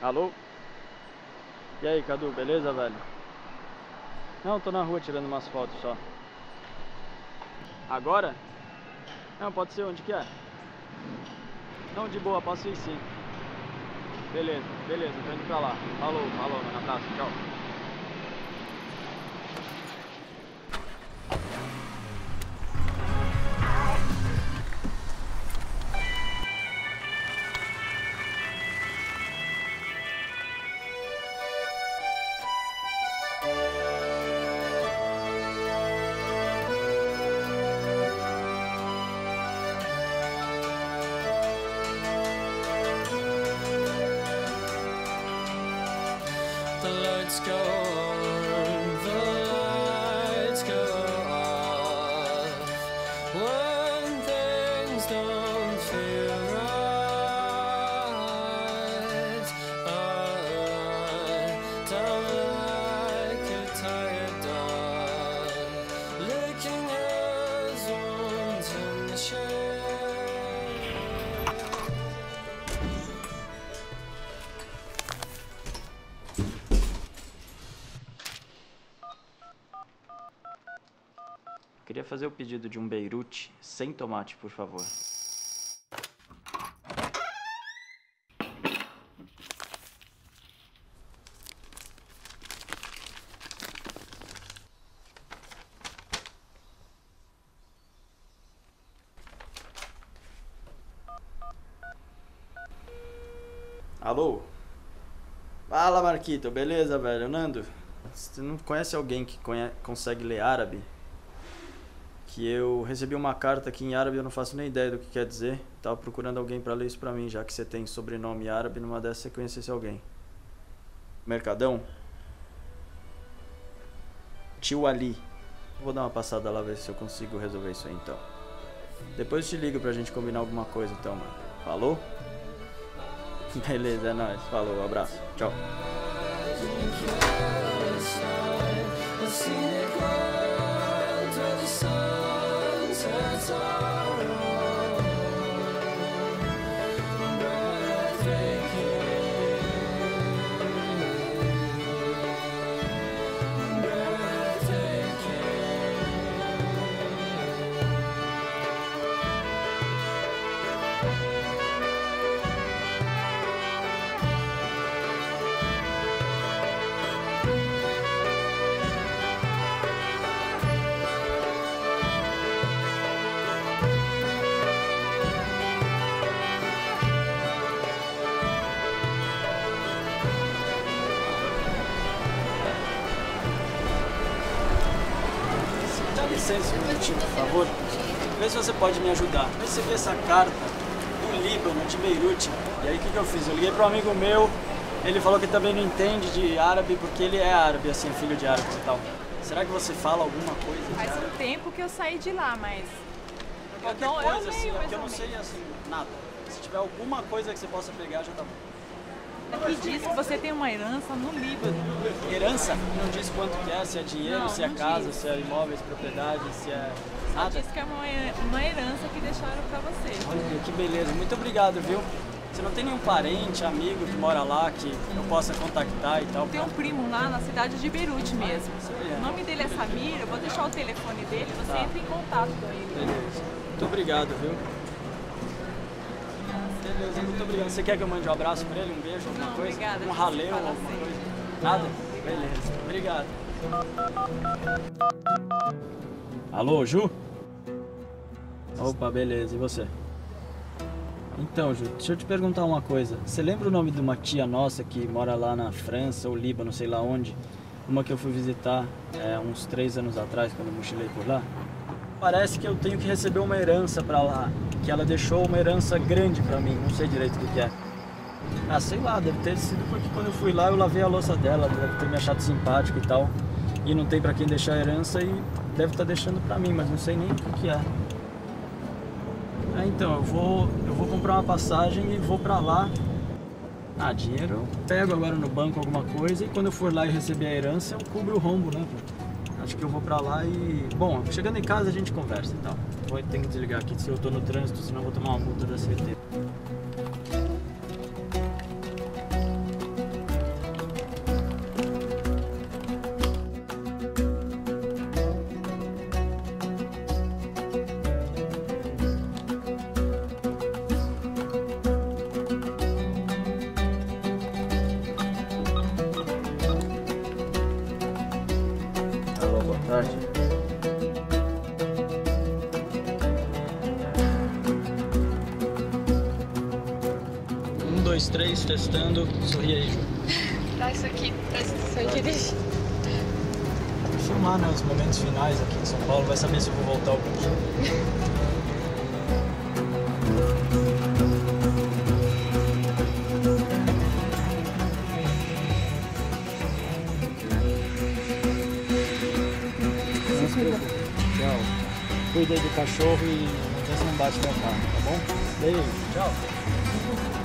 Alô? E aí, Cadu, beleza, velho? Não, tô na rua tirando umas fotos só. Agora? Não, pode ser onde que é? Não, de boa, posso ir sim. Beleza, beleza, tô indo pra lá. Falou, falou, um abraço, tchau. Queria fazer o pedido de um Beirute sem tomate, por favor. Alô? Fala, Marquito, beleza, velho? Nando, você não conhece alguém que conhe- consegue ler árabe? Que eu recebi uma carta aqui em árabe, eu não faço nem ideia do que quer dizer. Tava procurando alguém para ler isso pra mim, já que você tem sobrenome árabe, numa dessas você conhecesse alguém. Mercadão? Tio Ali. Vou dar uma passada lá ver se eu consigo resolver isso aí então. Depois te ligo pra gente combinar alguma coisa então, mano. Falou? Beleza, é nóis. Falou, abraço. Tchau. soul. Licença um minutinho, por favor. Vê se você pode me ajudar. Eu recebi essa carta do Líbano, de Beirute. E aí o que, que eu fiz? Eu liguei para um amigo meu, ele falou que também não entende de árabe, porque ele é árabe, assim, filho de árabes e tal. Será que você fala alguma coisa Faz árabe? um tempo que eu saí de lá, mas. Qualquer não, eu coisa, assim, leio é porque eu não sei, assim, nada. Se tiver alguma coisa que você possa pegar, já tá bom. Aqui diz que você tem uma herança no Líbano. Herança? Não diz quanto que é, se é dinheiro, Não, se é casa, diz. se é imóveis, propriedade, se é Só nada. diz que é uma, her- uma herança que deixaram pra você. Olha, que beleza. Muito obrigado, viu? Você não tem nenhum parente, amigo que mora lá que eu possa contactar e tal? Tem um primo lá na cidade de Beirute mesmo. É. O nome dele é Samir, eu vou deixar o telefone dele, você Tá. entra em contato com ele. Beleza. Muito obrigado, viu? Beleza, muito obrigado. Você quer que eu mande um abraço pra ele, um beijo, alguma Não, coisa? obrigada, Um raleu, alguma sempre. coisa? Nada? Beleza, obrigado. Alô, Ju? Opa, beleza, e você? Então, Ju, deixa eu te perguntar uma coisa. Você lembra o nome de uma tia nossa que mora lá na França ou Líbano, sei lá onde? Uma que eu fui visitar é, uns três anos atrás, quando eu mochilei por lá. Parece que eu tenho que receber uma herança pra lá. Que ela deixou uma herança grande pra mim, não sei direito o que é. Ah, sei lá, deve ter sido porque quando eu fui lá eu lavei a louça dela, deve ter me achado simpático e tal. E não tem pra quem deixar a herança e deve estar deixando pra mim, mas não sei nem o que é. Ah, então, eu vou, eu vou comprar uma passagem e vou pra lá. Ah, dinheiro pego agora no banco alguma coisa e quando eu for lá e receber a herança eu cubro o rombo, né? pô? Acho que eu vou pra lá e. Bom, chegando em casa a gente conversa e tal. Vou ter que desligar aqui se eu tô no trânsito, senão eu vou tomar uma multa da CT. Um, dois, três, testando. Sorri aí, Ju. Tá, isso aqui, presta atenção em dirigir. Filmar, né, os momentos finais aqui em São Paulo. Vai saber se eu vou voltar algum dia. Cuida aí do cachorro e vê se não bate meu carro, tá bom? Beijo. Tchau.